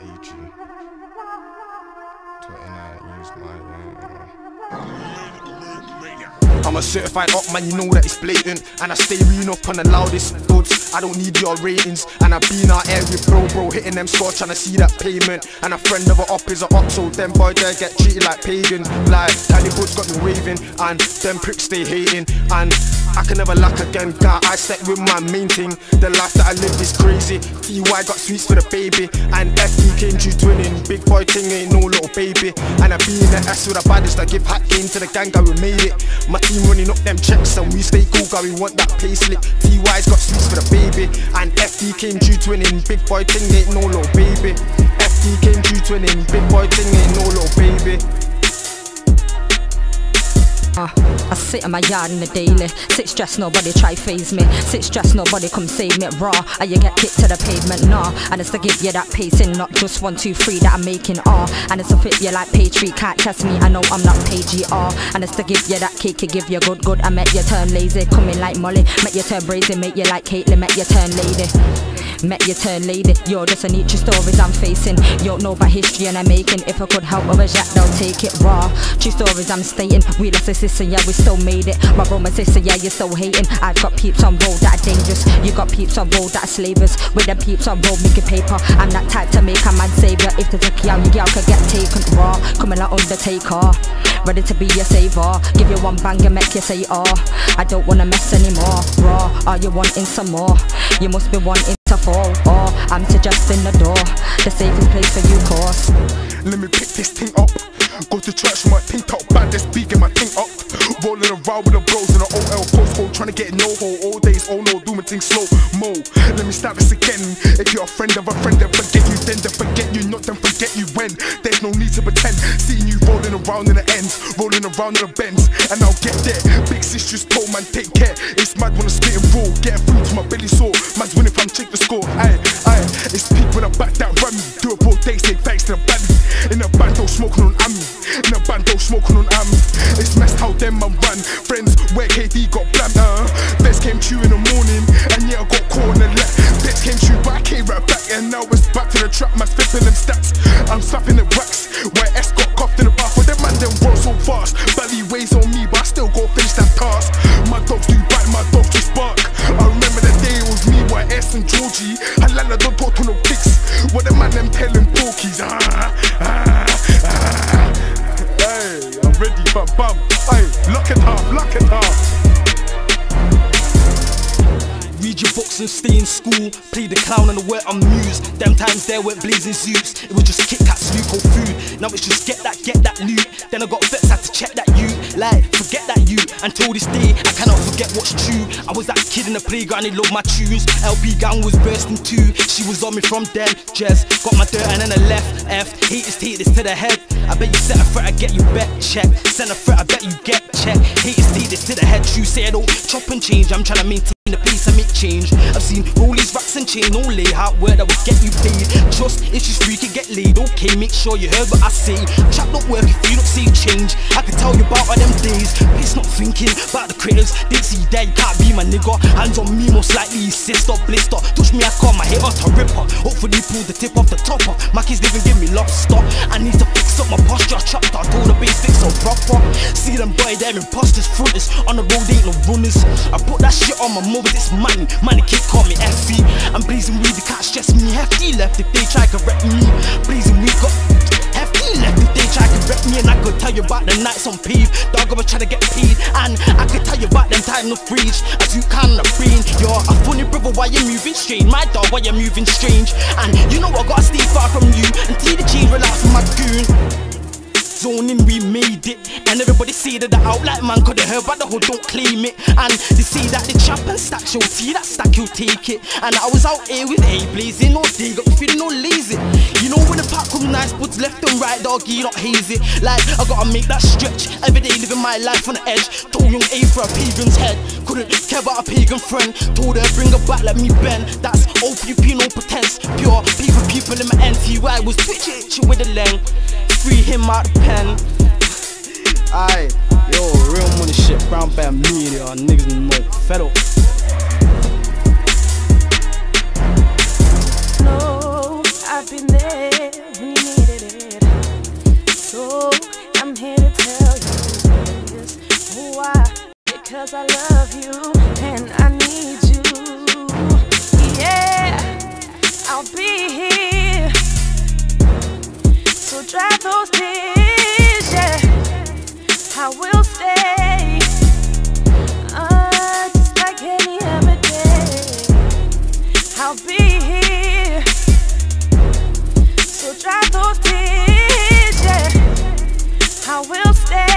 AG. 29 my. I'm a certified up man, you know that it's blatant. And I stay reading up on the loudest goods. I don't need your ratings. And I been out with bro bro Hitting them scores trying to see that payment. And a friend of a up is a up So them boy there get treated like pagans. Like Danny Boots got me waving. And them pricks stay hating. And I can never lack again, God. I step with my main thing. The life that I live is crazy. TY got sweets for the baby, and FD came twinning. Big boy thing ain't no little baby. And I be in the S with the baddest. I give hat game to the gang, I we made it. My team running up them checks, and we stay cool, God. We want that pay slip. TY's got sweets for the baby, and FD came twinning. Big boy thing ain't no little baby. FD came twinning. Big boy thing ain't no little baby. Uh, I sit in my yard in the daily. Sit stressed, nobody try phase me. Sit stressed, nobody come save me. Raw, and you get kicked to the pavement. Nah, and it's to give you that pacing, not just one, two, three that I'm making. Ah, uh, and it's to fit you like Patriot. Can't test me, I know I'm not PGR. And it's to give you that cake, to give you good, good. I make you turn lazy, coming like Molly. Make you turn brazen, make you like Caitlyn, make you turn lady. Met your turn lady, you're just a nature stories I'm facing. You don't know about history and I'm making. If I could help others, yeah, they'll take it raw. True stories I'm stating. We lost a sister, yeah, we still made it. My my sister, yeah, you're still hating. I've got peeps on road that are dangerous. You got peeps on road that are slavers. With them peeps on road making paper. I'm that type to make a man savior. If there's a key out, your girl could get taken raw. Coming like Undertaker. Ready to be your saver. Give you one bang and make you say, oh. I don't wanna mess anymore. Raw, are you wanting some more? You must be wanting to. Oh, I'm suggesting the door. The safest place for you, course. Let me pick this thing up. Go to church, my thing top bad, big and my thing up. Rolling around with the bros in the OL postcode, trying to get no hole all days. Oh no, do my thing slow mo. Let me start this again. If you're a friend of a friend, then forget you, then then forget you, not then forget you when. There's no need to pretend. Seeing you rolling around in the ends, rolling around in the bends, and I'll check the score. Aye, aye, it's peak when I back that rummy. Do a broad day, say thanks to the baddie. In the band, don't smoking on Ami. In the band, don't smoking on Ami. It's messed how them man run. Friends, where KD got blammed. Uh, best came true in the morning, and yeah, I got caught on the left. Best came true, but I came right back, and now it's back to the trap. Man, flipping them stats. S and Georgie. Halala don't talk to no pics. What the man them telling porkies. Ah, ah, ah. Hey, I'm ready for bum. Hey, lock it up, lock it up. Stay in school. Play the clown and the wet amused. Them times there went blazing suits. It was just Kit Kat, Snoop or food. Now it's just get that, get that loot. Then I got vexed, had to check that you. Like, forget that you. Until this day, I cannot forget what's true. I was that kid in the playground, they loved my tunes. LB gang was bursting too. She was on me from then. Jess got my dirt and then I left. F, haters this to the head. I bet you set a threat, I get you back check. Send a threat, I bet you get check. Haters this to the head. True, say I don't chop and change. I'm trying to maintain the pace and make change. I've seen rollies, racks and chain, only hard work that would get you paid. Trust just free can get laid. Okay, make sure you heard what I say. Chat don't work if you don't see change. I can tell you about all them days. It's not thinking about the critters. Didn't see that you can't be my nigga. Hands on me, most likely sister, blister. Touch me, I call my hit us to ripper. Hopefully pull the tip off the topper. My kids didn't give me lobster. I need to my posture. Chopped out, told the basics so proper. See them boy, they're imposters, fronters. On the road ain't no runners. I put that shit on my mother, it's money. Money kid call me Effie. I'm blazing weed, they can't stress me. Hefty left if they try to wreck me. Blazing weed got hefty left if they try to wreck me. And I could tell you about the nights on peeve. Dog, I was trying to get time of reach. As you can the brain. You're a funny brother, why you moving strange? My dog, why you moving strange? And you know I gotta stay far from you. See the change, relax with my goon zoning, we made it. And everybody say that the outlet man could have heard, but the hood don't claim it. And they say that the chap and stack, you'll see that stack, you'll take it. And I was out here with A blazing, no dig up, feeling no lazy. Nice, puts left and right, doggy, not hazy. Like, I gotta make that stretch. Every day living my life on the edge. Throw young A for a pagan's head. Couldn't care about a pagan friend. Told her, bring her back, let me bend. That's OPP, no pretense. Pure people, people in my NTY was twitching, itching with the length. Free him out the pen. Aye, yo, real money shit, brown bear media, niggas know, fed up. stay.